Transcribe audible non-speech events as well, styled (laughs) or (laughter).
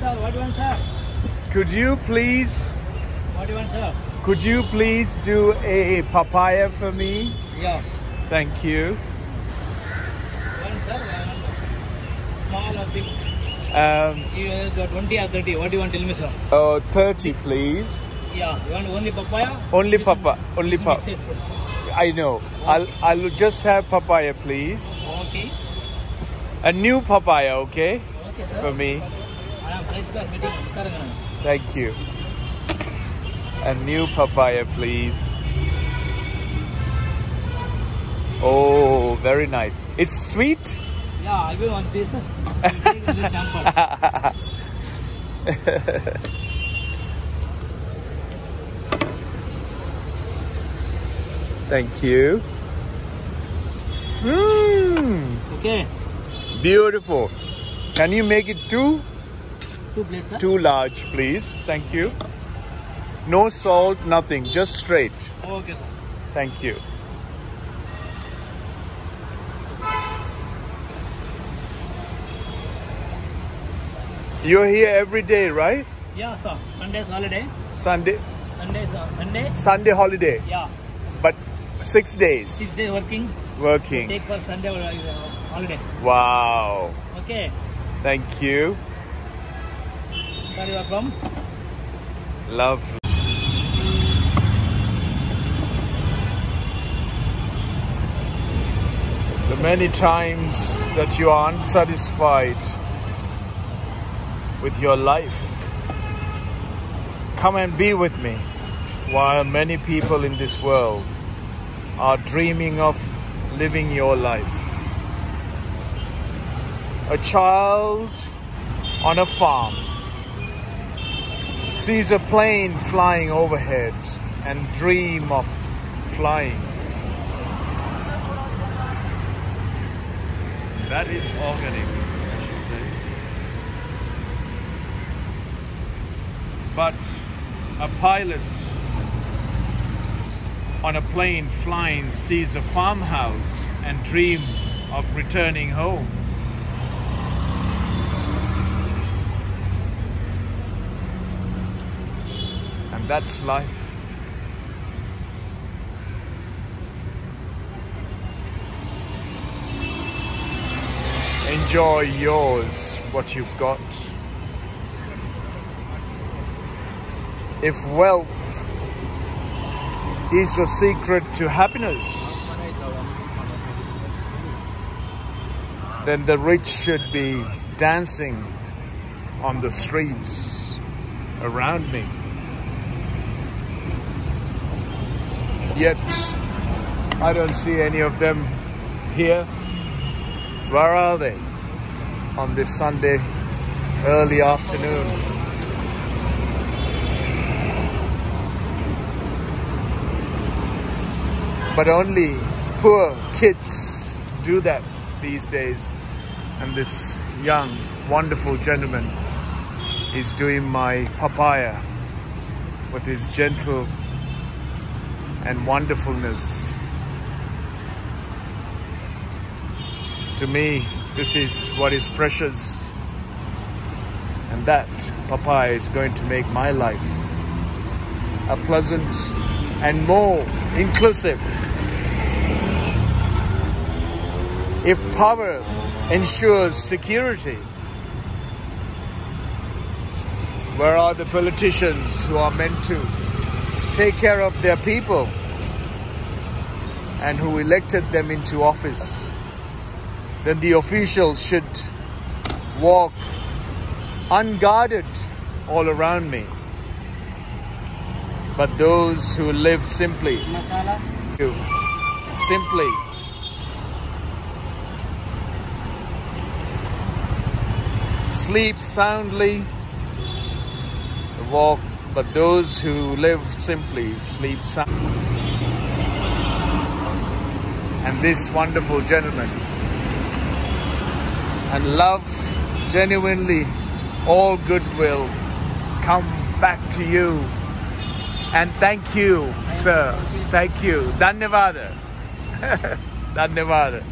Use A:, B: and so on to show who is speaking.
A: Sir, what do you want, sir?
B: Could you please,
A: What do you want, sir?
B: could you please do a papaya for me?
A: Yeah.
B: Thank you.
A: One, sir. Small or big?
B: Um,
A: You got 20 or 30. What do you want? Tell me, sir.
B: oh, 30 please.
A: Yeah. You want only papaya?
B: Only
A: This
B: papa,
A: one-
B: only
A: this one
B: papa.
A: mix it first.
B: I know. I'll, I'll just have papaya please.
A: Okay.
B: A new papaya, okay?
A: Okay, sir.
B: For me. Thank you. A new papaya, please. Oh, very nice. It's sweet.
A: Yeah, I will one pieces. (laughs) You take this sample.
B: Thank you. Mmm,
A: Okay.
B: beautiful. Can you make it two?
A: Two sir.
B: Two large, please. Thank you. No salt, nothing, just straight.
A: Okay, sir.
B: Thank you. You're here every day, right?
A: Yeah, sir. Sunday's holiday.
B: Sunday,
A: Sunday, sir. Sunday.
B: Sunday holiday,
A: Yeah.
B: but six days
A: Six days working.
B: working.
A: Take for Sunday uh, holiday.
B: Wow.
A: Okay.
B: Thank you. Love. The many times that you are unsatisfied with your life, come and be with me while many people in this world are dreaming of living your life. A child on a farm sees a plane flying overhead and dream of flying. That is organic, I should say. But a pilot on a plane flying sees a farmhouse and dream of returning home. That's life. Enjoy yours, what you've got. If wealth is the secret to happiness, then the rich should be dancing on the streets around me. Yet, I don't see any of them here. Where are they on this Sunday early afternoon? But only poor kids do that these days. And this young, wonderful gentleman is doing my papaya with his gentle and wonderfulness. To me, this is what is precious. And that Papa, is going to make my life a pleasant and more inclusive. If power ensures security, where are the politicians who are meant to take care of their people and who elected them into office? Then the officials should walk unguarded all around me. But those who live simply,
A: Masala.
B: simply sleep soundly, walk, but those who live simply sleep sound. And this wonderful gentleman and love genuinely all goodwill come back to you. And thank you, sir. Thank you. Dhanyavada. (laughs) Dhanyavada.